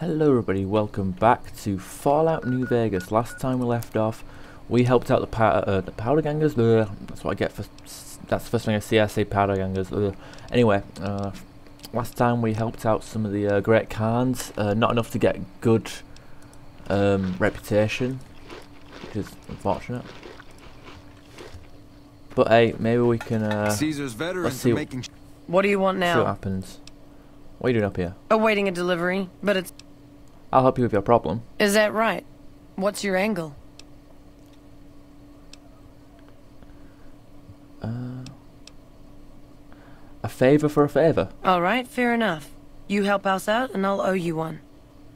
Hello everybody, welcome back to Fallout New Vegas. Last time we left off, we helped out the, pow uh, the powder gangers. Ugh, that's what I get for. That's the first thing I see. I say powder gangers. Ugh. Anyway, uh, last time we helped out some of the uh, Great Khans. Uh, not enough to get good um, reputation, which is unfortunate. But hey, maybe we can. Uh, Caesar's let's veterans see, are making What do you want now? See what happens. What are you doing up here? Awaiting a delivery, but it's. I'll help you with your problem. Is that right? What's your angle? Uh, a favour for a favour. Alright, fair enough. You help us out, and I'll owe you one.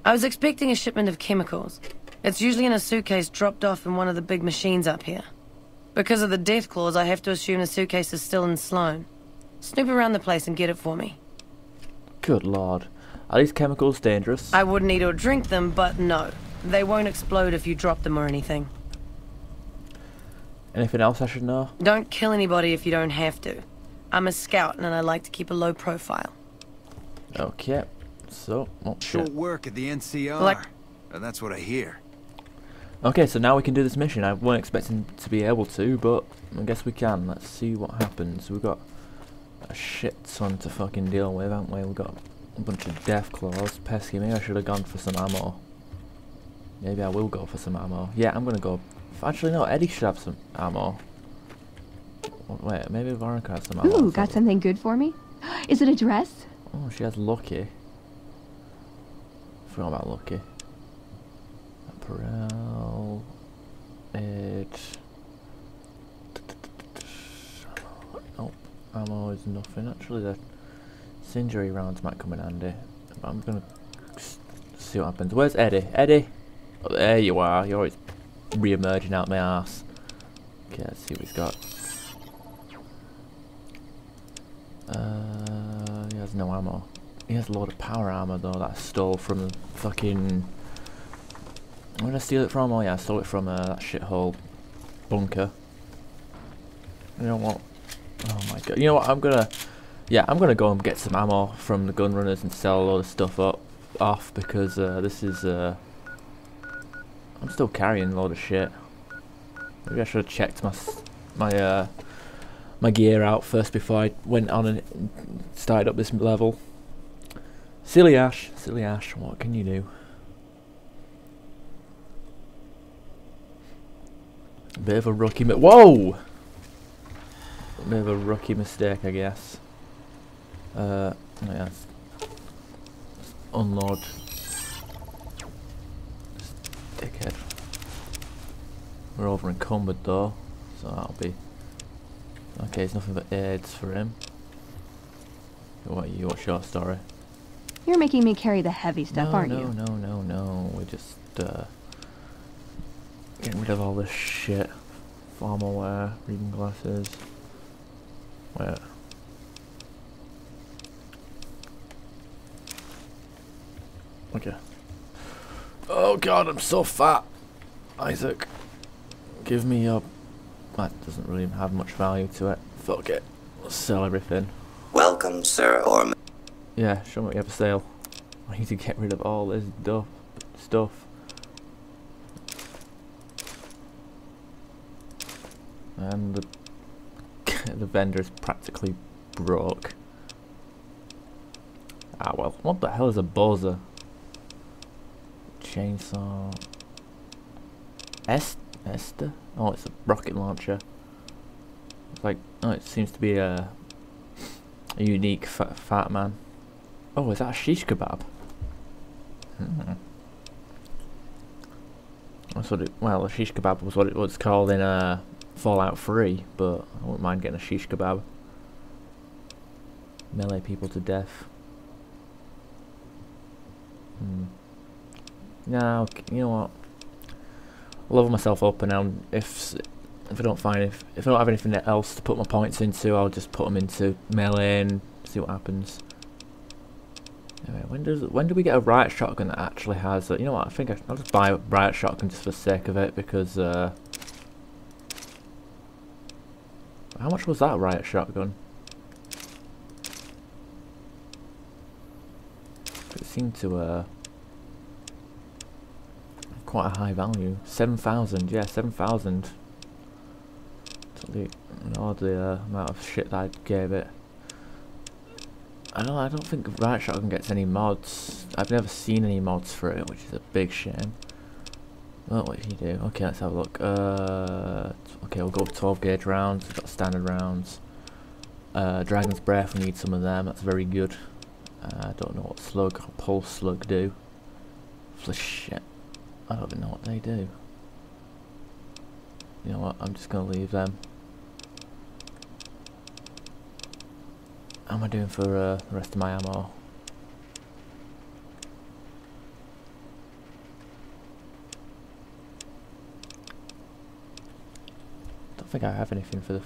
I was expecting a shipment of chemicals. It's usually in a suitcase dropped off in one of the big machines up here. Because of the Deathclaws, I have to assume the suitcase is still in Sloan. Snoop around the place and get it for me. Good lord. Are these chemicals dangerous? I wouldn't eat or drink them, but no. They won't explode if you drop them or anything. Anything else I should know? Don't kill anybody if you don't have to. I'm a scout and I like to keep a low profile. Okay. So, oh short work at the NCR. Like- Uh, that's what I hear. Okay, so now we can do this mission. I weren't expecting to be able to, but I guess we can. Let's see what happens. We've got a shit ton to fucking deal with, haven't we? We've got a bunch of Deathclaws. Pesky maybe I should have gone for some ammo. Maybe I will go for some ammo. Yeah, I'm gonna go. Actually, no, Eddie should have some ammo. Wait, maybe Veronica has some ammo. Ooh, got something good for me? Is it a dress? Oh, she has Lucky. Forgot about Lucky. Apparel. It. Nope. Ammo is nothing. Actually, the Singery rounds might come in handy. But I'm gonna see what happens. Where's Eddie? Eddie? Oh, there you are. You're always re-emerging out my ass. Okay, let's see what he's got. Uh, he has no ammo. He has a lot of power armor though that I stole from fucking. Where did I steal it from? Oh yeah, I stole it from uh, that shithole bunker. You know what? Oh my god. You know what? I'm gonna. Yeah, I'm gonna go and get some ammo from the gun runners and sell a load of stuff up off because uh, this is. Uh, I'm still carrying a load of shit. Maybe I should have checked my my uh, my gear out first before I went on and started up this level. Silly Ash, silly Ash, what can you do? Bit of a rookie mi- Whoa! Bit of a rookie mistake, I guess. Uh, yeah. Unload. This Dickhead. We're over encumbered though, so that'll be Okay, it's nothing but aids for him. What you? What's your story? You're making me carry the heavy stuff, no, aren't you? no, you? no, no, no. We're just uh, getting rid of all this shit. Formal wear, reading glasses. Wait. Okay. Oh god, I'm so fat. Isaac, give me your. That doesn't really have much value to it. Fuck it. Let's sell everything. Welcome, sir, or Yeah, show me what you have for sale. I need to get rid of all this duff, stuff. And the, the vendor is practically broke. Ah well, what the hell is a Bozar? Chainsaw. Est Esther? Oh, it's a rocket launcher. It's like, oh, it seems to be a, a unique fat, fat man. Oh, is that a shish kebab? Hmm. That's what it. Well, a shish kebab was what it was called in uh, Fallout 3, but I wouldn't mind getting a shish kebab. Melee people to death. Hmm. No, you know what? I'll level myself up, and I'll, if if I don't find if if I don't have anything else to put my points into, I'll just put them into melee and see what happens. Anyway, when does when do we get a riot shotgun that actually has? Uh, you know what? I think I, I'll just buy a riot shotgun just for the sake of it because uh, I How much was that riot shotgun? It seemed to uh quite a high value. Seven thousand, yeah, seven thousand. The all the uh, amount of shit that I gave it. I don't. I don't think Riot Shotgun gets any mods. I've never seen any mods for it, which is a big shame. What did you do? Okay, let's have a look. Uh, okay, we'll go with 12 gauge rounds. We've got standard rounds. Uh, Dragon's Breath, we need some of them. That's very good. Uh, I don't know what slug or pulse slug do. Shit. I don't even know what they do. You know what? I'm just gonna leave them. How am I doing for uh, the rest of my ammo? Think I have anything for the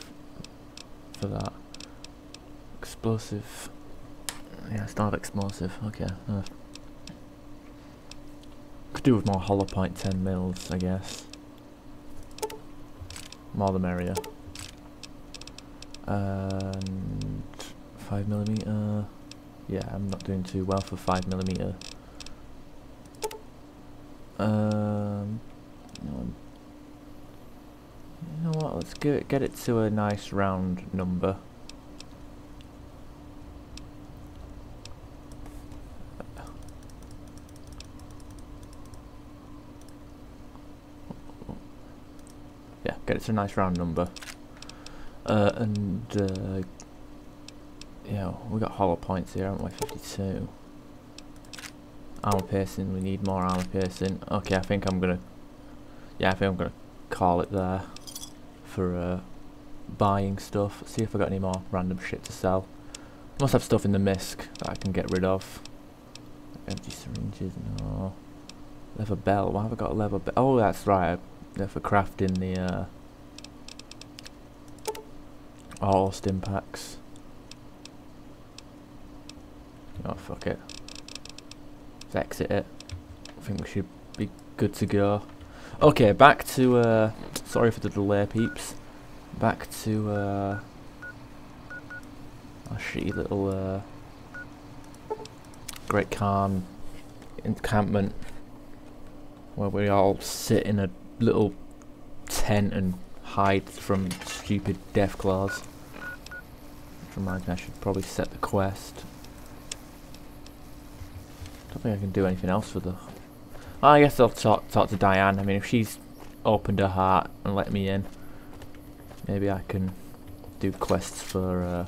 for that explosive. Yeah, it's not explosive. Okay. Uh. Could do with more hollow point 10 mils, I guess. More the merrier. And 5 millimeter. Yeah, I'm not doing too well for 5 millimeter. Um, you know what? Let's get it, get it to a nice round number. Yeah, get it to a nice round number. Uh, and uh, yeah, we got hollow points here, haven't we? 52. Armor piercing, we need more armor piercing. Okay, I think I'm gonna. Yeah, I think I'm gonna call it there for uh, buying stuff. See if I got any more random shit to sell. Must have stuff in the misc that I can get rid of. Empty syringes, no. Leather belt. Why have I got a leather belt? Oh, that's right. They're for crafting the uh, all stim packs. Oh fuck it. Let's exit it. I think we should be good to go. Okay, back to uh sorry for the delay peeps. Back to uh our shitty little uh Great Khan encampment where we all sit in a little tent and hide from stupid Deathclaws. Which reminds me I should probably set the quest. Don't think I can do anything else for the... Oh, I guess I'll talk, talk to Diane. I mean, if she's opened her heart and let me in, maybe I can do quests for... Uh,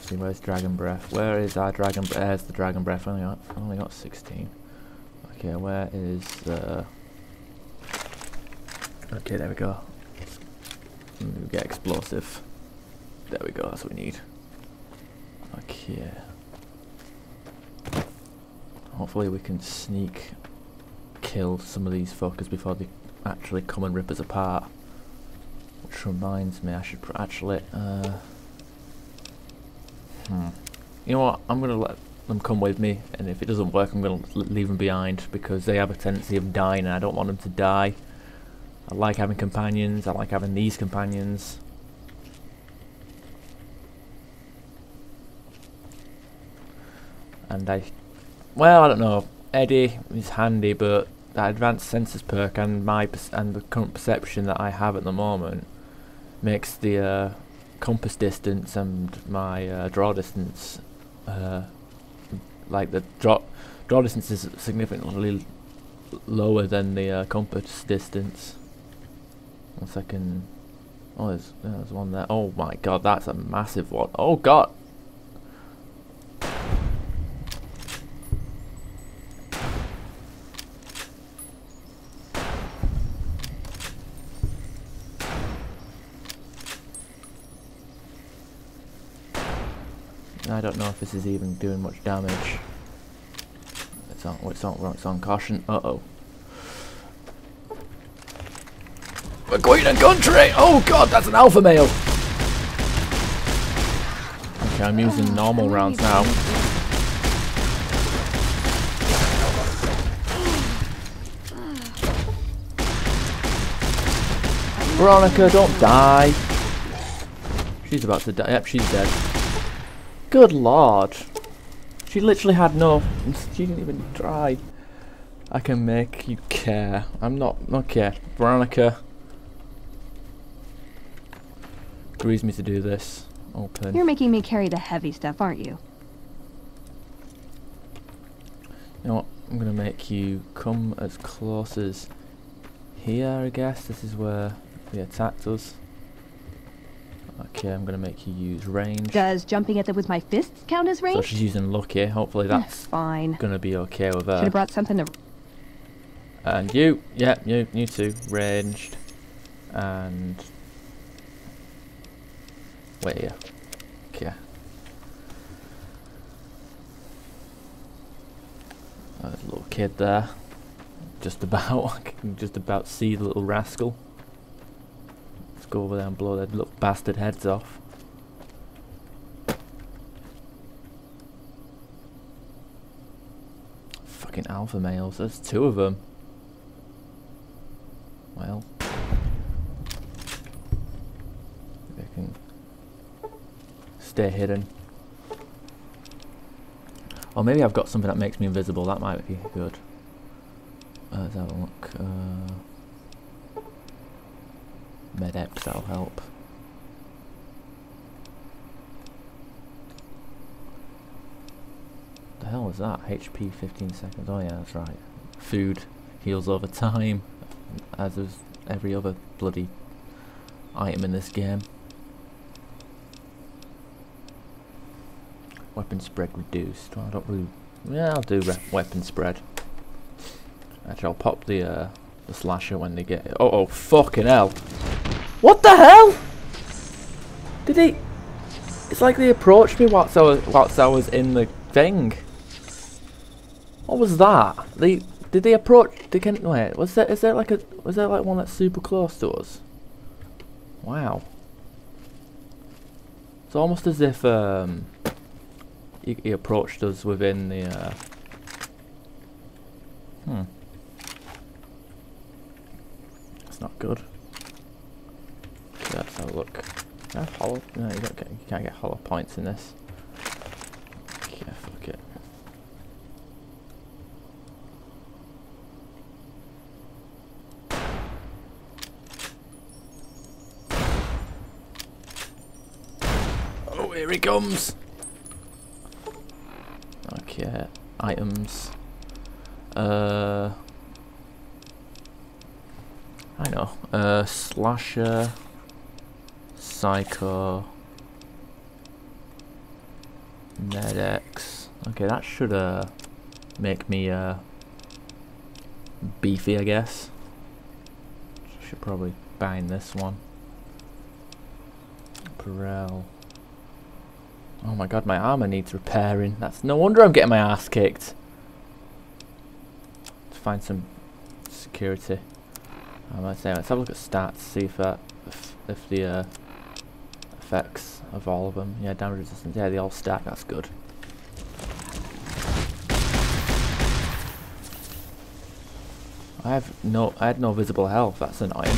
see, where's Dragon Breath? Where is our Dragon Breath? There's the Dragon Breath. I only got, I only got 16. Okay, where is the... Okay, there we go. We get explosive. There we go, that's what we need. Okay. Hopefully we can sneak kill some of these fuckers before they actually come and rip us apart. Which reminds me, I should actually, uh... Hmm. You know what, I'm gonna let them come with me, and if it doesn't work I'm gonna leave them behind, because they have a tendency of dying and I don't want them to die. I like having companions, I like having these companions. And I, well, I don't know. Eddie is handy, but that advanced sensors perk and my and the current perception that I have at the moment makes the uh, compass distance and my uh, draw distance, uh, like the draw draw distance is significantly lower than the uh, compass distance. One second. Oh, there's, there's one there. Oh my god, that's a massive one. Oh god! I don't know if this is even doing much damage. It's on, it's on, it's on caution. Uh oh. We're going in country! Oh god, that's an alpha male! Okay, I'm using normal rounds now. Veronica, don't die! She's about to die. Yep, she's dead. Good lord. She literally had no... She didn't even try. I can make you care. I'm not... Okay. Veronica. Agrees me to do this. Open. You're making me carry the heavy stuff, aren't you? You know what? I'm going to make you come as close as here, I guess. This is where they attacked us. Okay, I'm going to make you use range. Does jumping at them with my fists count as So range? she's using luck here. Hopefully that's Fine. going to be okay with Should her. have brought something to. And you, yeah, you, you too. ranged. And... Wait here. Okay. There's a little kid there. Just about, I can just about see the little rascal. Let's go over there and blow their little bastard heads off. Fucking alpha males, there's two of them. Well. They can stay hidden. Or maybe I've got something that makes me invisible, that might be good. Uh, let's have a look. Uh, Med-X, that'll help. The hell is that? HP 15 seconds. Oh yeah, that's right. Food heals over time, as does every other bloody item in this game. Weapon spread reduced. Well, I don't really. Yeah, I'll do weapon spread. Actually, I'll pop the uh, the slasher when they get it. Oh, oh, fucking hell! What the hell? Did he? It's like they approached me whilst I was whilst I was in the thing. What was that? They did they approach? They can wait. Was there? Is there like a? Was there like one that's super close to us? Wow. It's almost as if um, he, he approached us within the. Uh, hmm. It's not good. Let's have a look. Can I have hollow? No, you don't get. You can't get hollow points in this. Yeah, fuck it. Oh, here he comes. Okay, items. Uh, I know. Uh, slasher, psycho, Med-X. Okay, that should uh make me uh beefy, I guess. Should probably bind this one. Perel. Oh my god, my armor needs repairing. That's no wonder I'm getting my ass kicked. Let's find some security. I might say let's have a look at stats, see if if, if the uh, effects of all of them. Yeah, damage resistance. Yeah, they all stack. That's good. I have no. I had no visible health. That's annoying.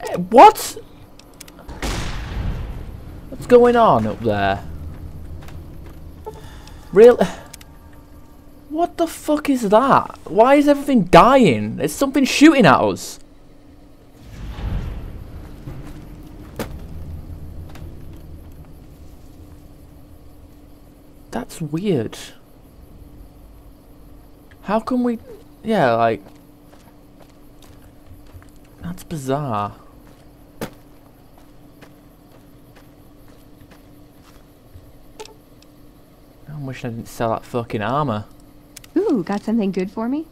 Eh, What? What's going on up there? Real? What the fuck is that? Why is everything dying? There's something shooting at us. That's weird. How can we... Yeah, like... That's bizarre. I'm wishing I didn't sell that fucking armor. Ooh, got something good for me?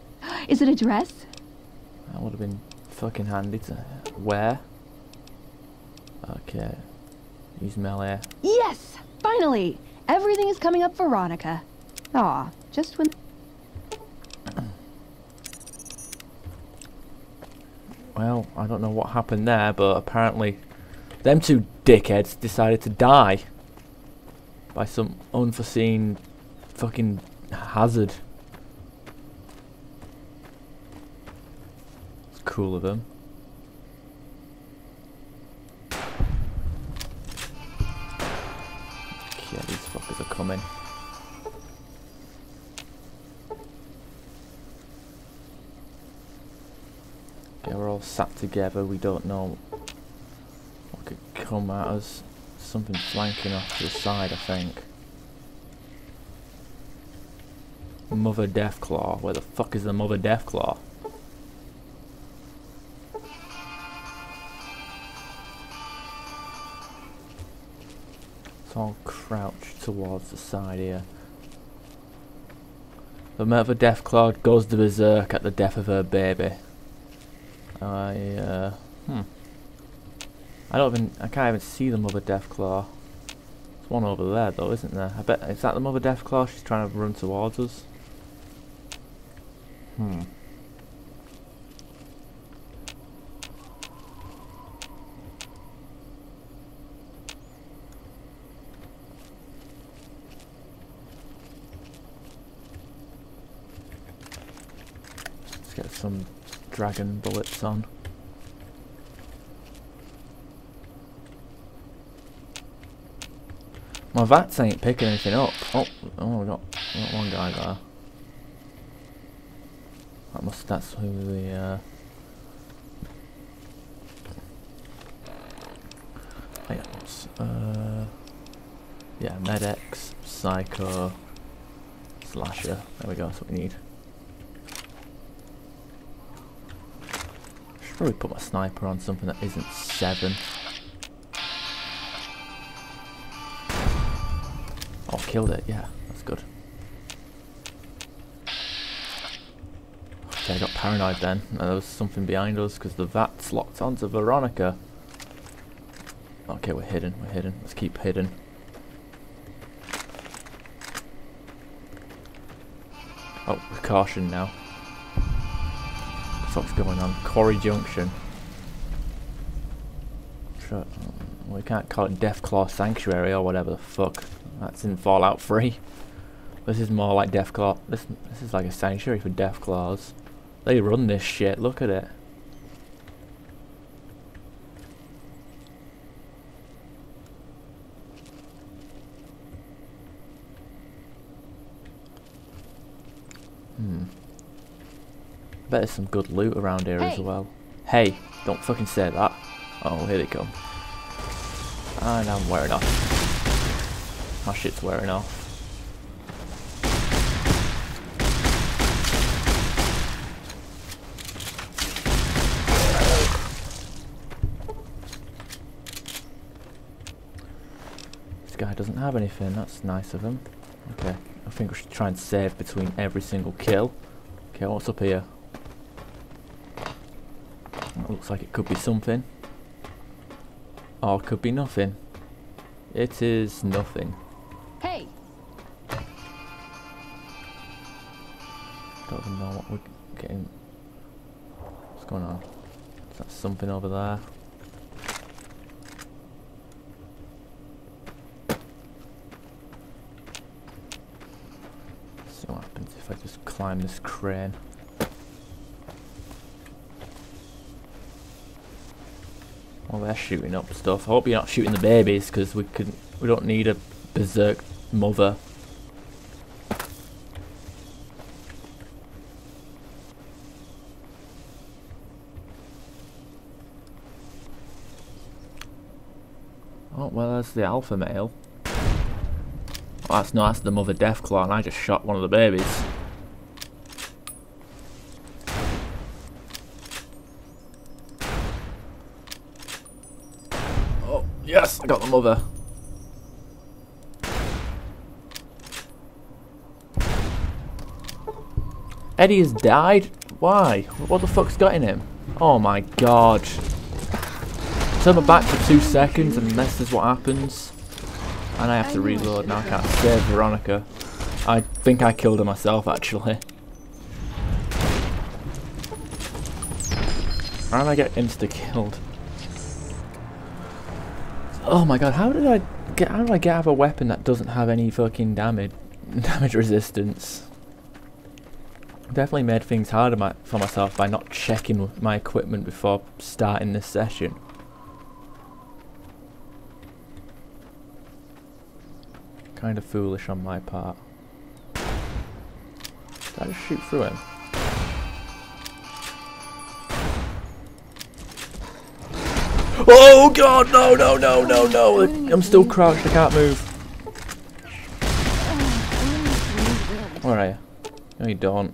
Is it a dress? That would have been fucking handy to wear. Okay. Use melee. Yes! Finally! Everything is coming up Veronica. Aw, just when. Well, I don't know what happened there, but apparently them two dickheads decided to die by some unforeseen fucking hazard. Cool of them. Yeah, these fuckers are coming. Okay, we're all sat together. We don't know what could come at us. Something flanking off to the side, I think. Mother Deathclaw. Where the fuck is the Mother Deathclaw? It's all crouched towards the side here. The Mother Deathclaw goes to berserk at the death of her baby. I, uh, hmm. I don't even, I can't even see the Mother Deathclaw. There's one over there though, isn't there? I bet, is that the Mother Deathclaw? She's trying to run towards us. Hmm. Let's get some dragon bullets on. My VATS ain't picking anything up. Oh, oh, we got, we got one guy there. That must, that's who the, uh... Hang on, uh... Yeah, Med-X, Psycho, Slasher. There we go, that's what we need. Probably put my sniper on something that isn't 7. Oh, killed it, yeah, that's good. Okay, I got paranoid then. Uh, there was something behind us because the VATS locked onto Veronica. Okay, we're hidden, we're hidden. Let's keep hidden. Oh, caution now. What's going on? Quarry Junction. We can't call it Deathclaw Sanctuary or whatever the fuck. That's in Fallout 3. This is more like Deathclaw. This, this is like a sanctuary for Deathclaws. They run this shit, look at it. Hmm. Bet there's some good loot around here as well. Hey, don't fucking say that. Oh, here they come. And I'm wearing off. My shit's wearing off. This guy doesn't have anything, that's nice of him. Okay, I think we should try and save between every single kill. Okay, what's up here? Looks like it could be something. Or it could be nothing. It is nothing. Hey, Don't even know what we're getting. What's going on? Is that something over there? See what happens if I just climb this crane. They're shooting up stuff. I hope you're not shooting the babies, because we could. We don't need a berserk mother. Oh, well, that's the alpha male. Oh, that's no, that's the mother Deathclaw, and I just shot one of the babies. Oh, yes, I got the mother. Eddie has died? Why? What the fuck's got in him? Oh my god. Turn my back for two seconds and this is what happens. And I have to reload now, I can't save Veronica. I think I killed her myself actually. Did I get insta-killed? Oh my god, how did I get how do I get out of a weapon that doesn't have any fucking damage damage resistance? Definitely made things harder my, for myself by not checking my equipment before starting this session. Kind of foolish on my part. Did I just shoot through him? Oh god, no, no, no, no, no! I'm still crouched, I can't move. Where are you? No, you don't.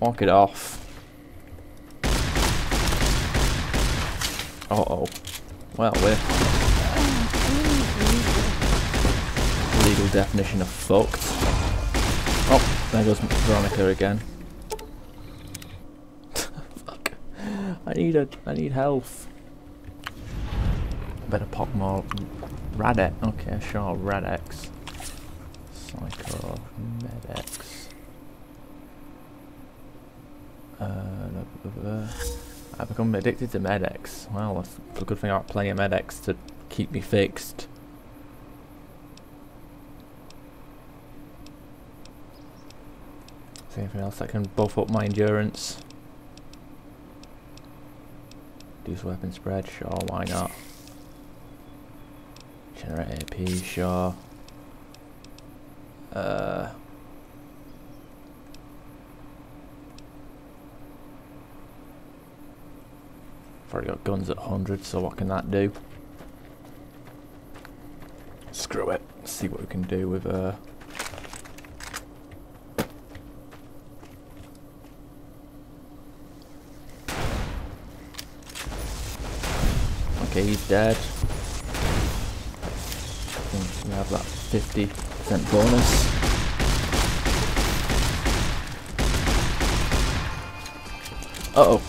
Walk it off. Uh oh. Well, we're. Legal definition of fucked. Oh, there goes Veronica again. Fuck. I need a. I need health. Better pop more Rad-X. Okay, sure, Rad-X. Psycho Med-X. Uh. I've become addicted to Med-X. Well, that's a good thing I got plenty of Med-X to keep me fixed. Is there anything else that can buff up my endurance? Reduce weapon spread, sure, why not? Generate AP, sure. Uh, I've already got guns at 100, so what can that do? Screw it. see what we can do with uh Okay, he's dead. We have that 50% bonus. Uh oh.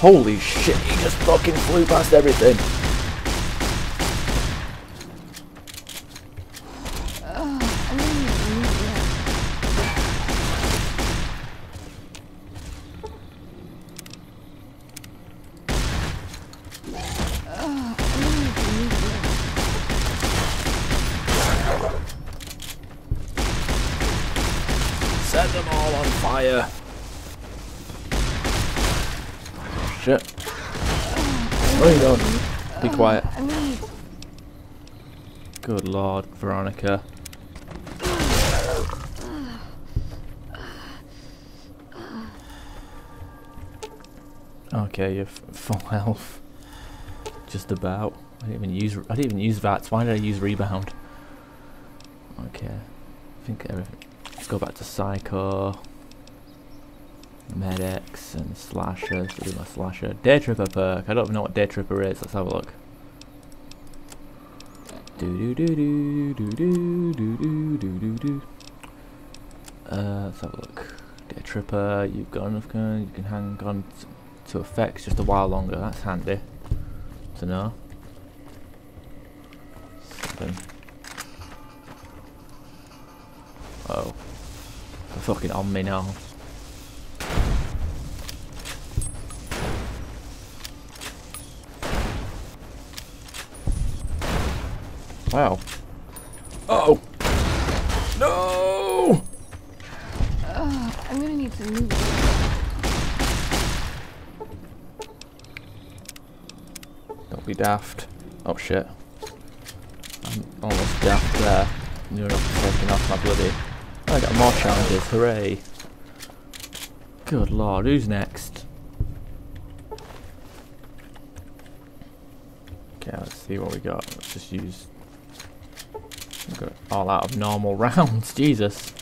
Holy shit, he just fucking flew past everything. Set them all on fire. Shit. What are you doing? Be quiet. Good lord, Veronica. Okay, you're f- full health. Just about. I didn't even use. I didn't even use VATS. Why did I use rebound? Okay. I think everything. Let's go back to Psycho. Med-X and Slasher. Let's do my Slasher. Day Tripper perk. I don't even know what Day Tripper is. Let's have a look. Do do do do do do do do do do do. Uh, let's have a look. Day Tripper. You've got enough gun. You can hang on to effects just a while longer. That's handy to know. Seven. Oh. They're fucking on me now. Wow. Uh oh. No! I'm gonna need to move. Be daft. Oh shit. I'm almost daft there. Enough to taking off my bloody. I got more challenges, hooray. Good lord, who's next? Okay, let's see what we got. Let's just use. Got all out of normal rounds, Jesus.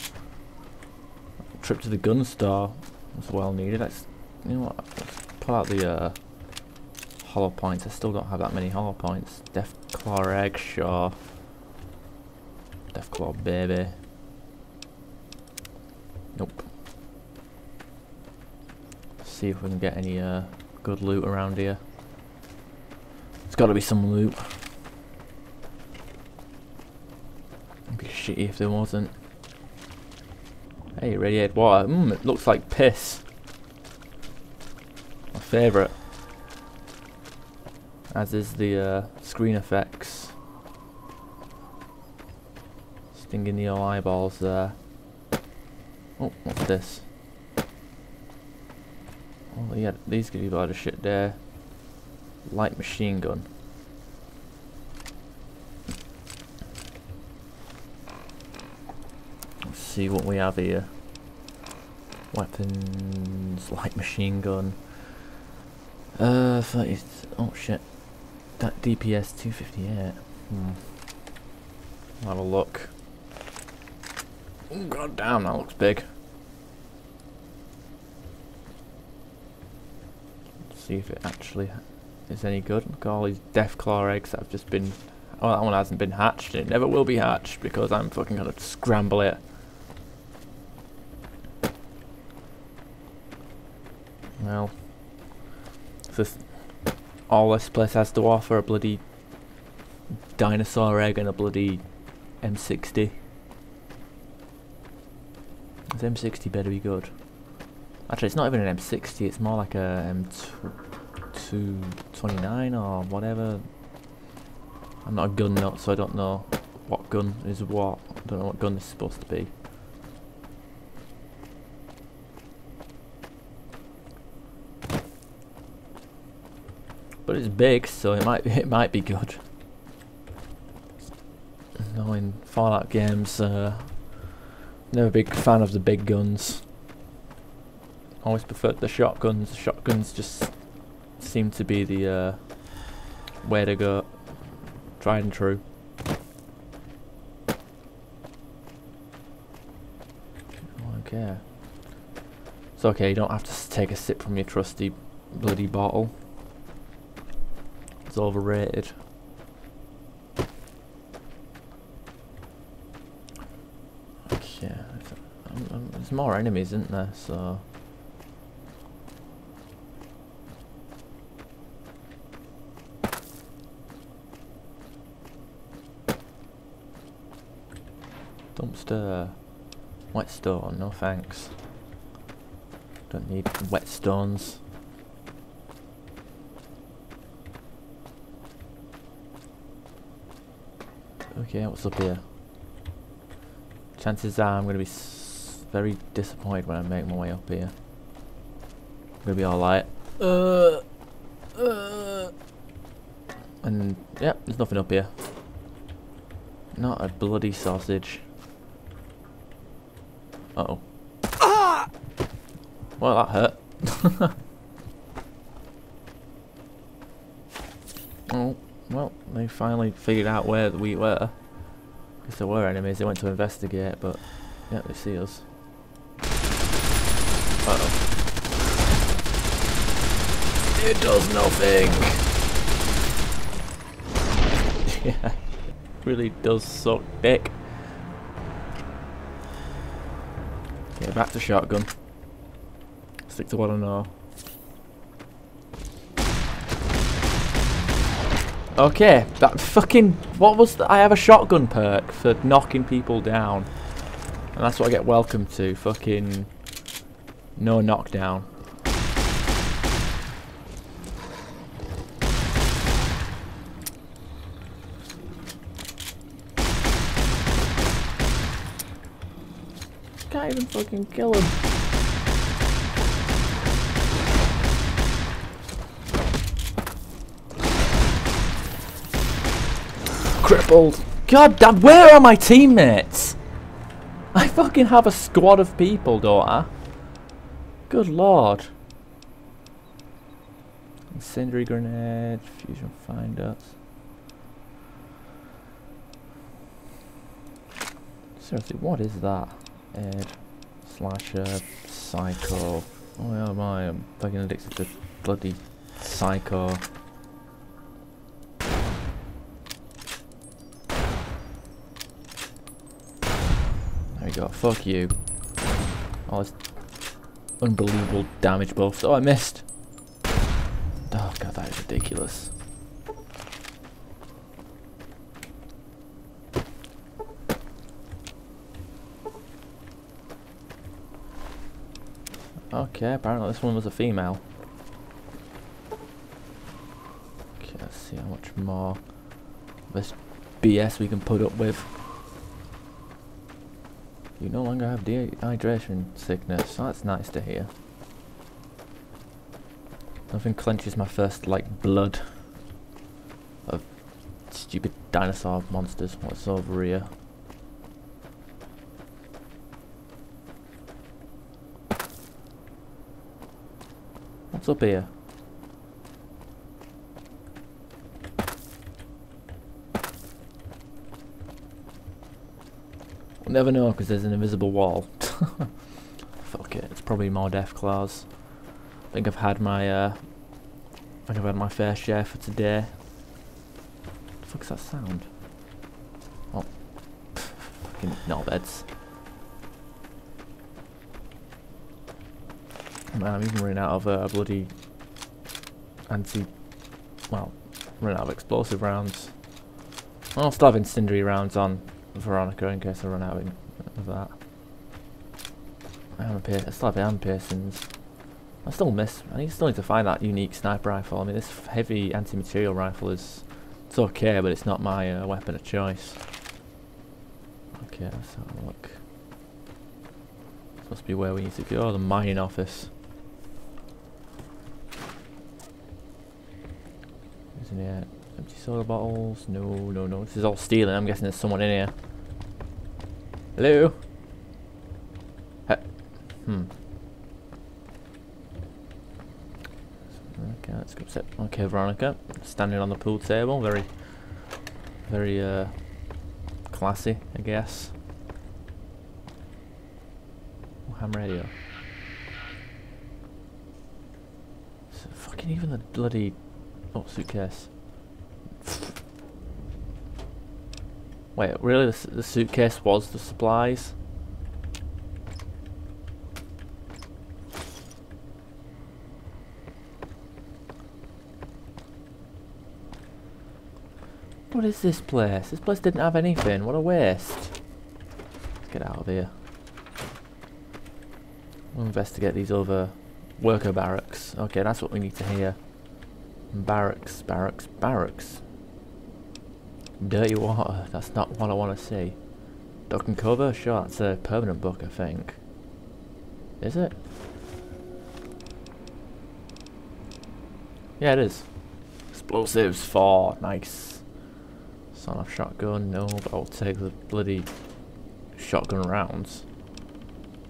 Trip to the gun store was well needed. Let's, you know what? Let's pull out the uh, hollow points. I still don't have that many hollow points. Death Claw egg, sure. Deathclaw baby. Nope. See if we can get any uh, good loot around here. There's got to be some loot. It'd be shitty if there wasn't. Hey, radiated water. Mmm, it looks like piss. My favourite. As is the uh, screen effects. Stinging the old eyeballs there. Oh, what's this? Oh yeah, these give you a lot of shit there. Light machine gun. Let's see what we have here. Weapons, light machine gun. Uh, 30, oh shit. That DPS 258. Hmm. I'll have a look. Oh, god damn, that looks big. see if it actually is any good. Look at all these Deathclaw eggs that have just been... Oh, that one hasn't been hatched. It never will be hatched because I'm fucking gonna scramble it. Well, this all this place has to offer a bloody dinosaur egg and a bloody M60. This M60 better be good. Actually, it's not even an M60, it's more like a M229 or whatever. I'm not a gun nut, so I don't know what gun is what. I don't know what gun this is supposed to be. But it's big, so it might it might be good. Knowing Fallout games, uh, never a big fan of the big guns. Always preferred the shotguns. The shotguns just seem to be the uh, way to go. Tried and true. Okay. It's okay, you don't have to take a sip from your trusty bloody bottle. It's overrated. Okay, um, um, there's more enemies, isn't there? So. Dumpster. Whetstone, no thanks. Don't need whetstones. Okay, what's up here? Chances are I'm going to be very disappointed when I make my way up here. I'm going to be alright. Uh, uh, and, yep, there's nothing up here. Not a bloody sausage. Uh oh. Ah! Well, that hurt. oh, well, they finally figured out where we were. Because there were enemies, they went to investigate, but yeah, they see us. Uh oh. It does nothing! yeah, really does suck dick. Okay, back to shotgun. Stick to what I know. Okay, that fucking... What was I have a shotgun perk for knocking people down. And that's what I get welcome to. Fucking... No knockdown. Can't even fucking kill him. Crippled. God damn, where are my teammates? I fucking have a squad of people, don't I? Good lord. Incendiary grenade, fusion finder. Seriously, what is that? Ed, slasher, psycho. Oh yeah, my, I'm fucking addicted to bloody psycho. There we go, fuck you. Oh, it's unbelievable damage buffs. Oh, I missed. Oh god, that is ridiculous. Okay, apparently this one was a female. Okay, let's see how much more this BS we can put up with. You no longer have dehydration sickness. Oh, that's nice to hear. Nothing clenches my first, like, blood of stupid dinosaur monsters. What's over here? What's up here? We'll never know because there's an invisible wall. Fuck it, it's probably more Deathclaws. I think I've had my uh I think I've had my fair share for today. The fuck's that sound? Oh fucking knobheads. Man, I'm even running out of uh, bloody anti well, running out of explosive rounds. I'll still have incendiary rounds on Veronica in case I run out of that. I, am I still have arm piercings. I still miss. I need, still need to find that unique sniper rifle. I mean, this heavy anti-materiel rifle is it's okay, but it's not my uh, weapon of choice. Okay, let's have a look. This must be where we need to go. The mining office. Isn't it? Empty soda bottles? No, no, no. This is all stealing. I'm guessing there's someone in here. Hello? He hmm. Okay, let's go sit. Okay, Veronica. Standing on the pool table. Very, very, uh, classy, I guess. Oh, ham radio. So fucking even the bloody... Oh, suitcase. Wait, really? The, the suitcase was the supplies? What is this place? This place didn't have anything. What a waste. Let's get out of here. We'll investigate these other worker barracks. Okay, that's what we need to hear. Barracks, barracks, barracks. Dirty water, that's not what I want to see. Duck and cover? Sure, that's a permanent book, I think. Is it? Yeah, it is. Explosives 4, nice. Son of shotgun, no, but I'll take the bloody shotgun rounds.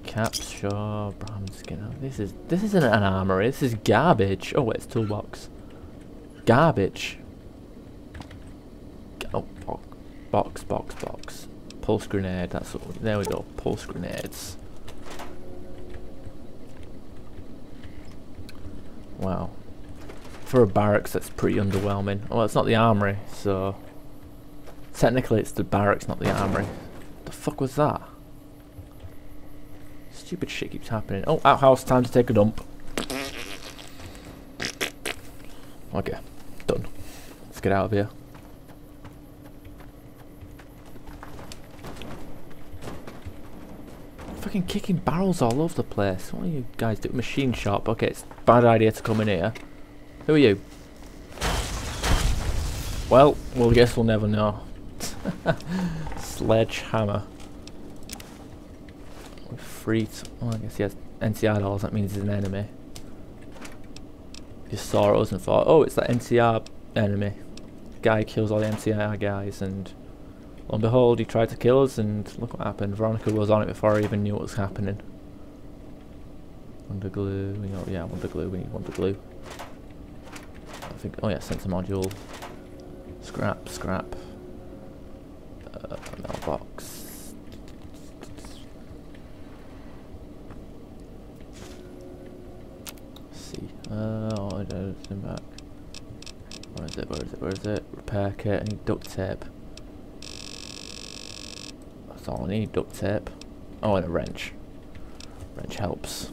Caps, sure, brown skin. This is this isn't an armory. This is garbage. Oh, wait, it's toolbox. Garbage. Oh, box, box, box. Pulse grenade. That's what. We, there we go. Pulse grenades. Wow. For a barracks, that's pretty underwhelming. Well, it's not the armory, so technically it's the barracks, not the armory. The fuck was that? Stupid shit keeps happening. Oh, outhouse, time to take a dump. Okay, done. Let's get out of here. Fucking kicking barrels all over the place. What are you guys doing? Machine shop. Okay, it's bad idea to come in here. Who are you? Well, well, I guess we'll never know. Sledgehammer. Free. Well, I guess he has NCR dolls. That means he's an enemy. Just saw us and thought, oh, it's that NCR enemy. Guy kills all the NCR guys, and lo and behold, he tried to kill us, and look what happened. Veronica was on it before I even knew what was happening. Wonder glue. We got, yeah, wonder glue. We need wonder glue. I think. Oh yeah, sensor module. Scrap, scrap. Uh, mailbox. See. Uh, oh, I don't back. Where is it? Where is it? Where is it? Repair kit. I need duct tape. That's all I need. Duct tape. Oh, and a wrench. Wrench helps.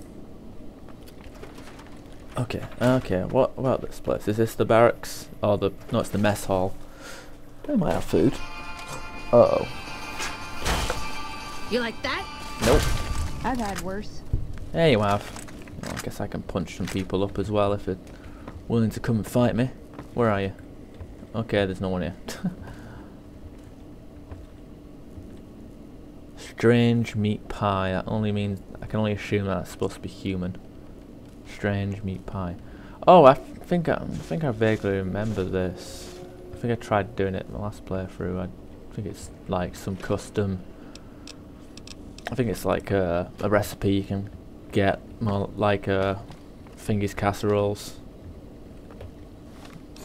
Okay, okay, what about this place? Is this the barracks? Or the... No, it's the mess hall. They might have food. Uh-oh. You like that? Nope. I've had worse. There you have. Well, I guess I can punch some people up as well if they're willing to come and fight me. Where are you? Okay, there's no one here. Strange meat pie. That only means... I can only assume that's supposed to be human. Strange meat pie. Oh, I think I, I think I vaguely remember this. I think I tried doing it in the last playthrough. I think it's like some custom. I think it's like a, a recipe you can get, more like uh, a Fingy's casseroles.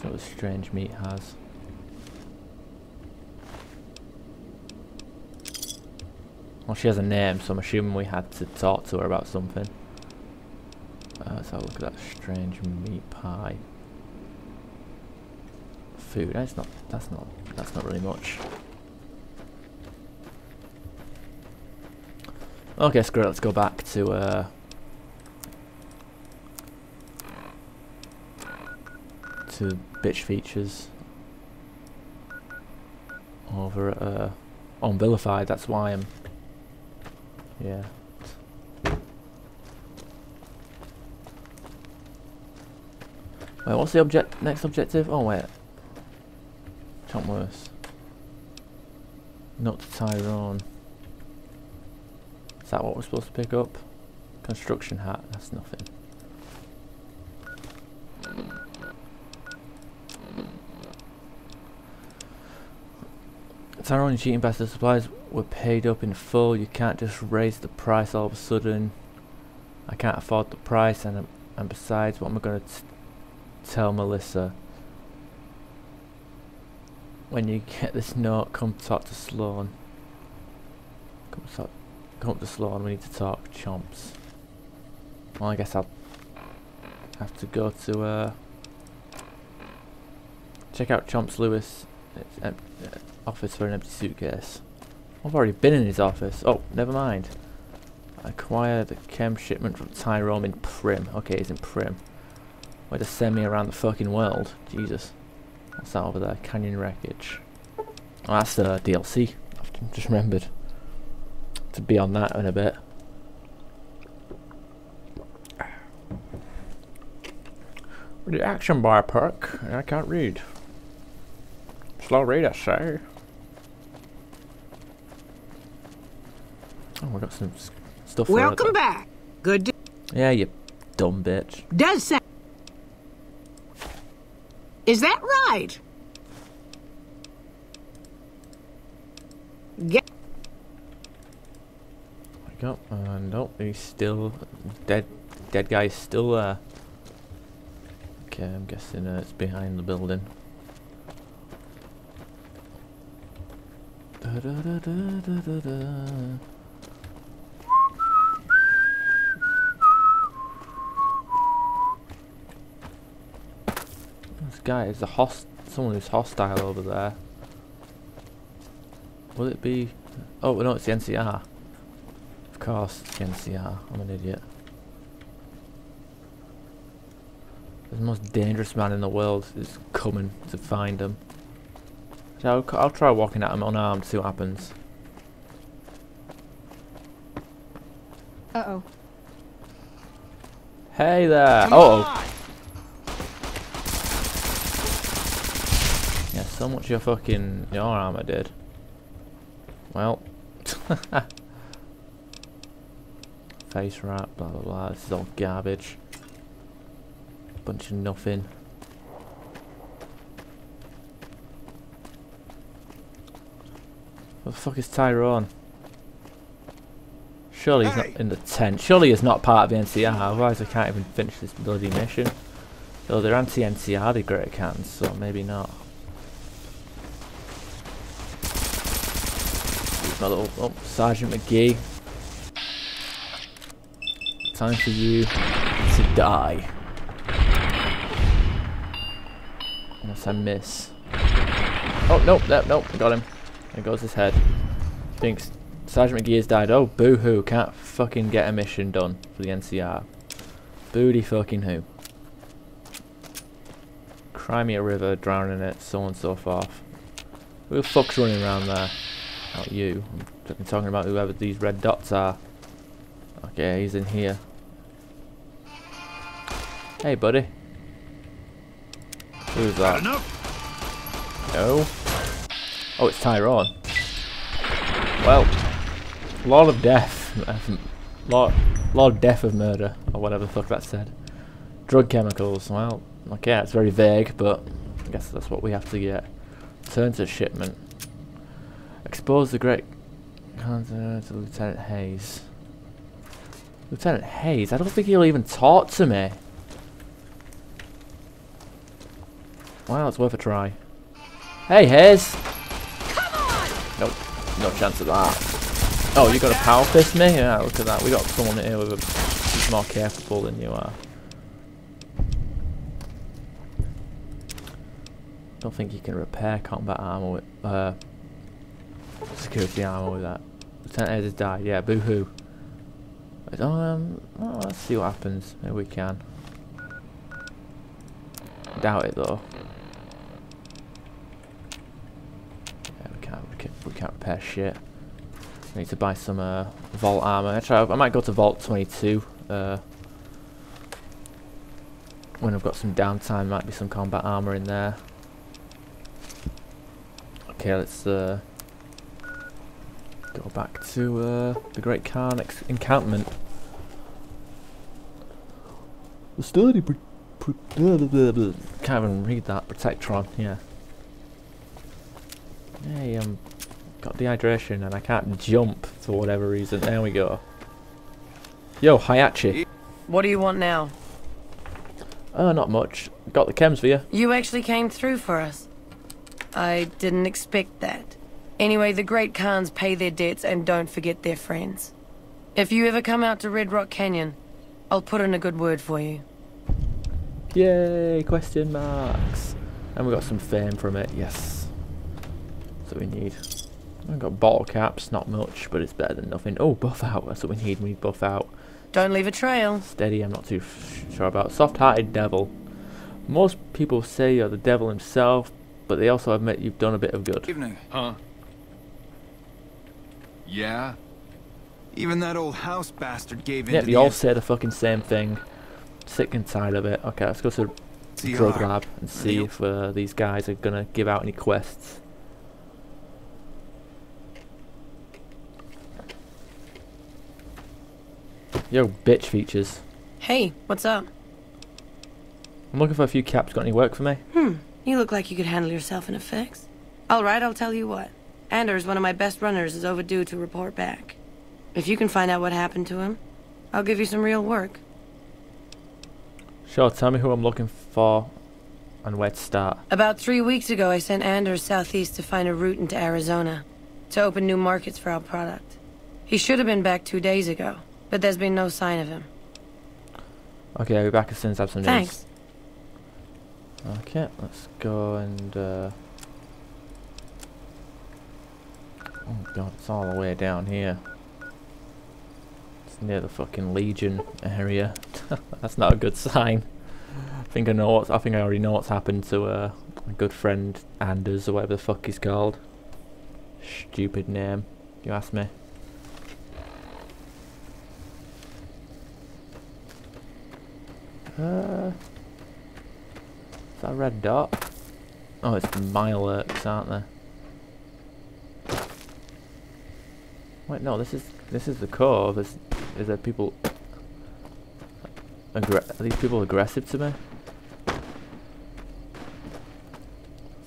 Sort of strange meat has. Well, she has a name, so I'm assuming we had to talk to her about something. Uh, let's have a look at that strange meat pie. Food. That's not. That's not. That's not really much. Okay, screw it. Let's go back to. Uh, to bitch features. Over uh, on Vilified. That's why I'm. Yeah. Wait, what's the object? Next objective? Oh wait. Chopworth. Not Tyrone. Is that what we're supposed to pick up? Construction hat. That's nothing. Tyrone and cheating bastard supplies were paid up in full. You can't just raise the price all of a sudden. I can't afford the price, and and besides, what am I going to tell Melissa? When you get this note, come talk to Sloan. Come talk, come up to Sloan. We need to talk chomps. Well, I guess I'll have to go to uh, check out Chomps Lewis uh, office for an empty suitcase. I've already been in his office. Oh, never mind. Acquire the chem shipment from Tyrone in Primm. Okay, he's in Primm. Way to send me around the fucking world. Jesus. What's that over there? Canyon wreckage. Oh, that's the DLC. I've just remembered to be on that in a bit. The action bar perk. I can't read. Slow read, I Oh, we got some stuff. Welcome back. Good. To yeah, you dumb bitch. Does sound. Is that right? Get. Wake up. Uh, nope, he's still dead. Dead guy's still there. Okay, I'm guessing uh, it's behind the building. Da da da da da da. Guy is a host someone who's hostile over there. Will it be Oh no it's the NCR. Of course it's the NCR. I'm an idiot. The most dangerous man in the world is coming to find him. So I'll, I'll try walking at him unarmed, to see what happens. Uh oh. Hey there! Uh oh! So much your fucking your armor did. Well. Face wrap, blah blah blah. This is all garbage. Bunch of nothing. What the fuck is Tyrone? Surely he's not in the tent. Surely he's not part of the NCR, otherwise I can't even finish this bloody mission. Though they're anti-NCR, the Great Khans, so maybe not. My little oh, oh, Sergeant McGee. Time for you to die. Unless I miss. Oh, nope, nope, nope, I got him. There goes his head. Thinks Sergeant McGee has died. Oh, boo-hoo, can't fucking get a mission done for the NCR. Booty fucking who. Crimea River, drowning it, so on and so forth. Who the fuck's running around there? Not you. I'm talking about whoever these red dots are. Okay, he's in here. Hey, buddy. Who's that? No. Oh, it's Tyrone. Well, Lord of Death. Lord, Lord Death of Murder, or whatever the fuck that said. Drug chemicals. Well, okay, it's very vague, but I guess that's what we have to get. Turn to shipment. Expose the great to Lieutenant Hayes. Lieutenant Hayes? I don't think he'll even talk to me. Well, it's worth a try. Hey, Hayes! Nope, no chance of that. Oh, you got a power fist me? Yeah, look at that. We got someone here with a, who's more capable than you are. Don't think you can repair combat armor with uh, security armor with that. Lieutenant Hayes has died. Yeah, boo hoo. Um, well, let's see what happens. Maybe we can. Doubt it though. Yeah, we can't. We can't, we can't repair shit. We need to buy some uh, vault armor. Actually, I might go to Vault 22. Uh, when I've got some downtime, might be some combat armor in there. Okay, let's uh, go back to uh, the Great Khan encampment. The sturdy. Can't even read that. Protectron, yeah. Hey, um, got dehydration and I can't jump for whatever reason. There we go. Yo, Hayachi. What do you want now? Oh, not much. Got the chems for you. You actually came through for us. I didn't expect that. Anyway, the Great Khans pay their debts and don't forget their friends. If you ever come out to Red Rock Canyon, I'll put in a good word for you. Yay, question marks. And we got some fame from it, yes. That's what we need. I've got bottle caps, not much, but it's better than nothing. Oh, Buffout, that's what we need, we need Buffout. Don't leave a trail. Steady, I'm not too sure about. Soft-hearted devil. Most people say you're the devil himself, but they also admit you've done a bit of good. Evening. Huh? Yeah? Even that old house bastard gave in Yep, to you the all say the fucking same thing. Sick and tired of it. Okay, let's go to the drug lab and see if uh, these guys are gonna give out any quests. Yo, bitch features. Hey, what's up? I'm looking for a few caps. Got any work for me? Hmm, you look like you could handle yourself in a fix. All right, I'll tell you what. Anders, one of my best runners, is overdue to report back. If you can find out what happened to him, I'll give you some real work. Sure. Tell me who I'm looking for and where to start. About three weeks ago, I sent Anders southeast to find a route into Arizona, to open new markets for our product. He should have been back two days ago, but there's been no sign of him. Okay, I'll be back as soon as I have some news. Thanks. Okay, let's go and. Uh... Oh god, it's all the way down here. It's near the fucking Legion area. That's not a good sign. I think I know what's. I think I already know what's happened to uh, a good friend Anders or whatever the fuck he's called. Stupid name, you ask me. Uh, is that a red dot? Oh, it's the Mileworks, aren't they? Wait, no, this is this is the cove. Is is there people? Are these people aggressive to me? I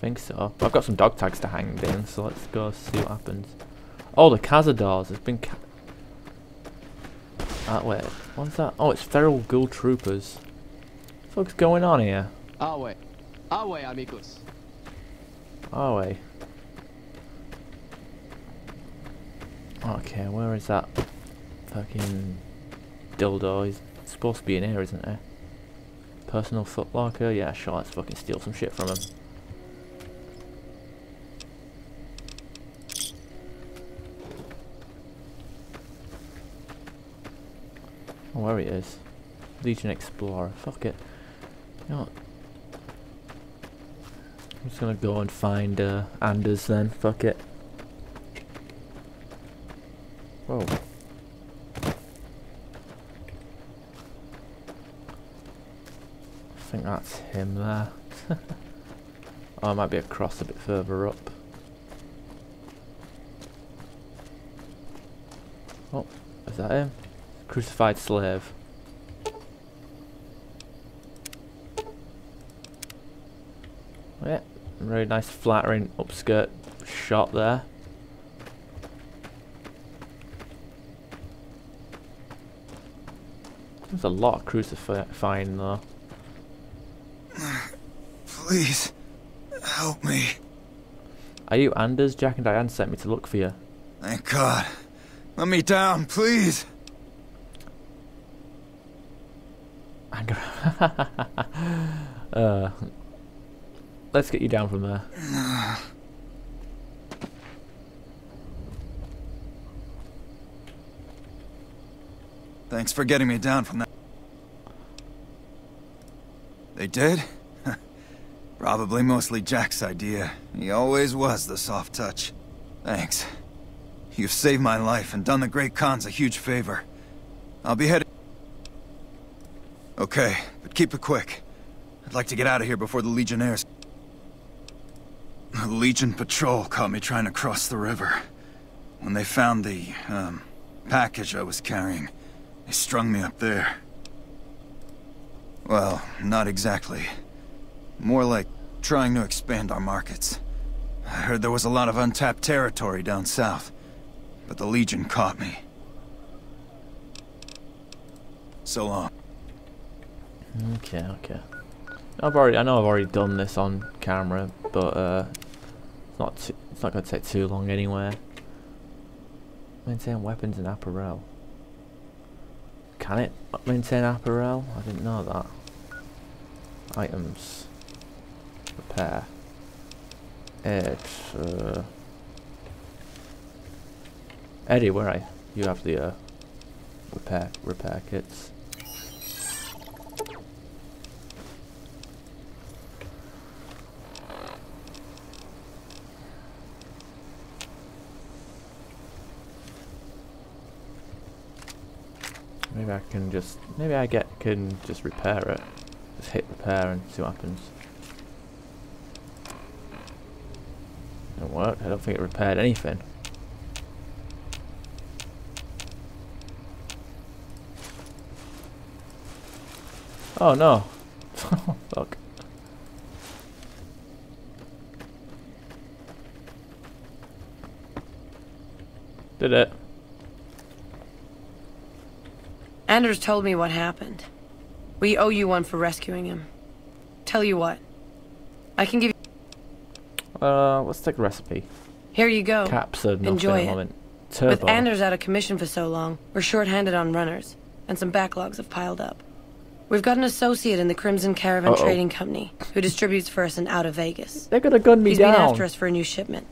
think so. I've got some dog tags to hang in, so let's go see what happens. Oh, the Cazadors. There's been. Ca ah, wait. What's that? Oh, it's feral ghoul troopers. What the fuck's going on here? Away. Away, amigos. Are we? Okay, where is that fucking dildo? He's supposed to be in here, isn't he? Personal footlocker? Yeah, sure, let's fucking steal some shit from him. Oh, where he is. Legion Explorer. Fuck it. You know what? I'm just gonna go and find uh, Anders then. Fuck it. that's him there. oh, I might be across a bit further up. Oh, is that him? Crucified slave. Yeah, really nice flattering upskirt shot there. There's a lot of crucifying though. Please, help me. Are you Anders? Jack and Diane sent me to look for you. Thank God. Let me down, please. I'm uh, let's get you down from there. Thanks for getting me down from that. They did? Probably mostly Jack's idea. He always was the soft touch. Thanks. You've saved my life and done the Great Khans a huge favor. I'll be heading... Okay, but keep it quick. I'd like to get out of here before the Legionnaires... The Legion patrol caught me trying to cross the river. When they found the, um, package I was carrying, they strung me up there. Well, not exactly. More like trying to expand our markets. I heard there was a lot of untapped territory down south, but the Legion caught me. So long. Okay, okay. I've already, I know I've already done this on camera, but uh, it's not, too, it's not going to take too long anyway. Maintain weapons and apparel. Can it maintain apparel? I didn't know that. Items. Repair. It. Uh, Eddie, where are you? You have the uh, repair repair kits. Maybe I can just, maybe I get can just repair it. Just hit repair and see what happens. It worked. I don't think it repaired anything. Oh no. Fuck. Did it. Anders told me what happened. We owe you one for rescuing him. Tell you what. I can give you... Uh, let's take a recipe. Here you go. Caps are Enjoy it. With Anders out of commission for so long, we're short-handed on runners, and some backlogs have piled up. We've got an associate in the Crimson Caravan Uh-oh. Trading Company who distributes for us in out of Vegas. They're gonna gun me He's down. been after us for a new shipment.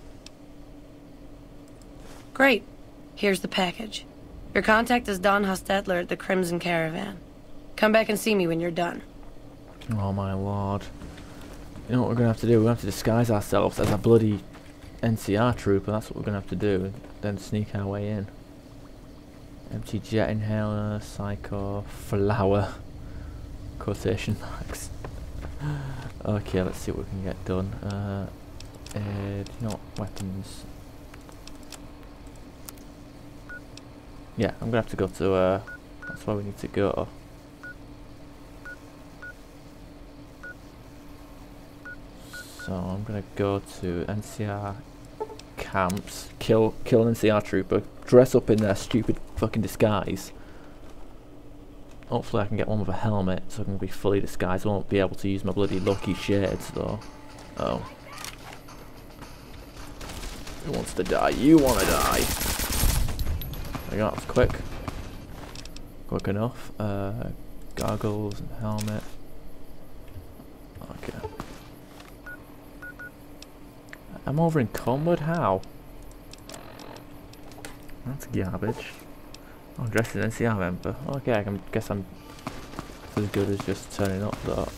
Great. Here's the package. Your contact is Don Hostetler at the Crimson Caravan. Come back and see me when you're done. Oh my lord. You know what we're gonna have to do? We're gonna have to disguise ourselves as a bloody NCR trooper. That's what we're gonna have to do. Then sneak our way in. Empty jet inhaler, psycho, flower. Quotation marks. okay, let's see what we can get done. Uh, uh, you know what? Weapons. Yeah, I'm gonna have to go to, uh, that's where we need to go. So I'm gonna go to NCR camps, kill kill an NCR trooper, dress up in their stupid fucking disguise. Hopefully I can get one with a helmet so I can be fully disguised. I won't be able to use my bloody lucky shades though. Oh. Who wants to die? You wanna die. I got quick. Quick enough. Uh, goggles and helmet. Okay. I'm over in Comwood? How? That's garbage. I'm dressed as an NCR member. Okay, I can guess I'm as good as just turning up though.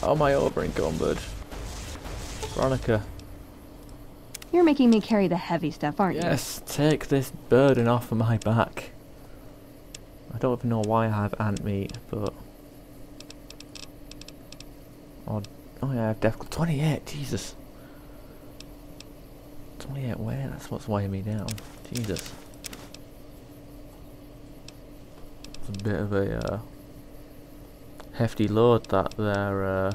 How am I over in Comwood? Veronica. You're making me carry the heavy stuff, aren't you? Yes, take this burden off of my back. I don't even know why I have ant meat, but... Oh, Def 28, Jesus. 28 weight, that's what's weighing me down. Jesus. It's a bit of a uh, hefty load that they're. Uh,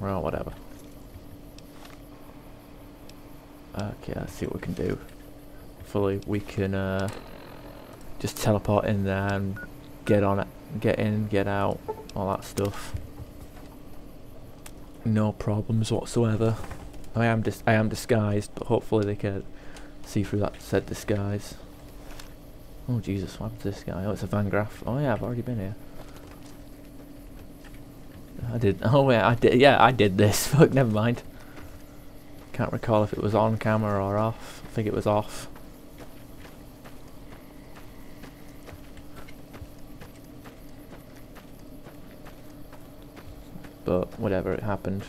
well, whatever. Okay, let's see what we can do. Hopefully, we can uh, just teleport in there and get on it, get in, get out, all that stuff. No problems whatsoever. I am dis I am disguised, but hopefully they can see through that said disguise. Oh Jesus, what happened to this guy? Oh, it's a Van Graff. Oh yeah, I've already been here. I did. Oh yeah, I did. Yeah, I did this. Fuck, never mind. Can't recall if it was on camera or off. I think it was off. But whatever, it happened.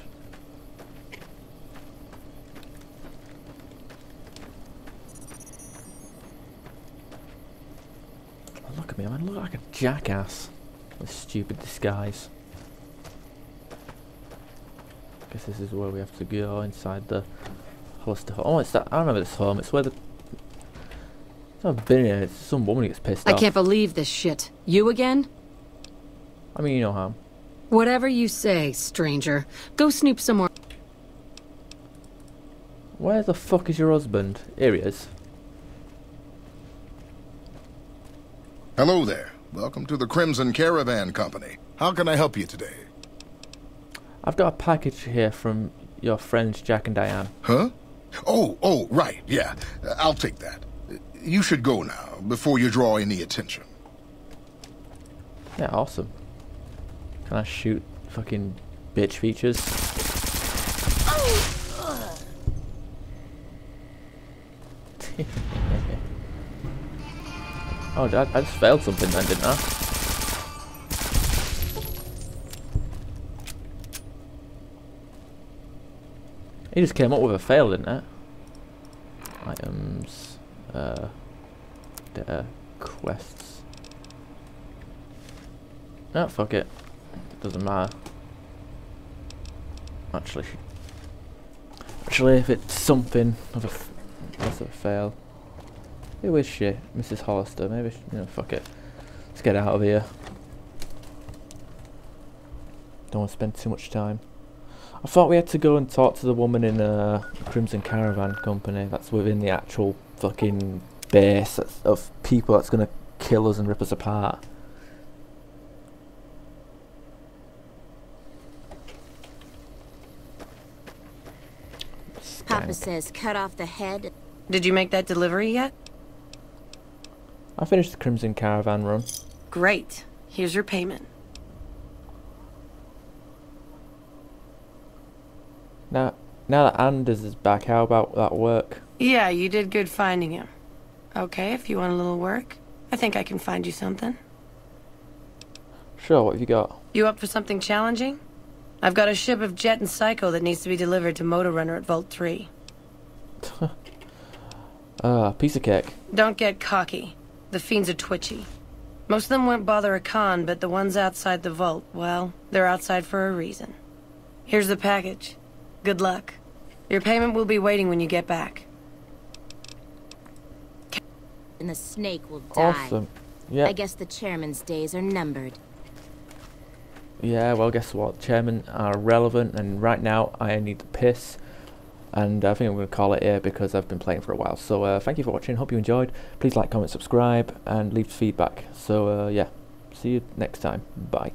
Oh, look at me, I look like a jackass. With stupid disguise. Guess this is where we have to go inside the Hollister home. Oh, it's that. I remember this home. It's where the. I've been here. It's some woman gets pissed I off. can't believe this shit. You again? I mean, you know how. Whatever you say, stranger. Go snoop some more. Where the fuck is your husband? Here he is. Hello there. Welcome to the Crimson Caravan Company. How can I help you today? I've got a package here from your friends Jack and Diane. Huh? Oh, oh, right, yeah. Uh, I'll take that. You should go now, before you draw any attention. Yeah, awesome. Can I shoot fucking bitch features? oh, I, I just failed something then, didn't I? He just came up with a fail, didn't it? Items, uh, data, quests. No, fuck it. Doesn't matter. Actually, actually, if it's something of a, f- that's a fail. Who is she, Mrs. Hollister? Maybe, she, you know, fuck it. Let's get out of here. Don't want to spend too much time. I thought we had to go and talk to the woman in uh, Crimson Caravan Company. That's within the actual fucking base of people that's gonna kill us and rip us apart. Papa says cut off the head. Did you make that delivery yet? I finished the Crimson Caravan run. Great. Here's your payment. Now, now that Anders is back, how about that work? Yeah, you did good finding him. Okay, if you want a little work, I think I can find you something. Sure, what have you got? You up for something challenging? I've got a ship of Jet and Psycho that needs to be delivered to Motor Runner at Vault 3. Ah, piece of cake. Don't get cocky. The fiends are twitchy. Most of them won't bother a con, but the ones outside the vault, well, they're outside for a reason. Here's the package. Good luck. Your payment will be waiting when you get back. And the snake will die. Awesome. Yeah, I guess the chairman's days are numbered. yeah, well, guess what? Chairmen are relevant, and right now I need the piss and I think I'm going to call it here because I've been playing for a while. So uh, thank you for watching, hope you enjoyed. Please like, comment, subscribe, and leave feedback. So uh, yeah, see you next time. Bye.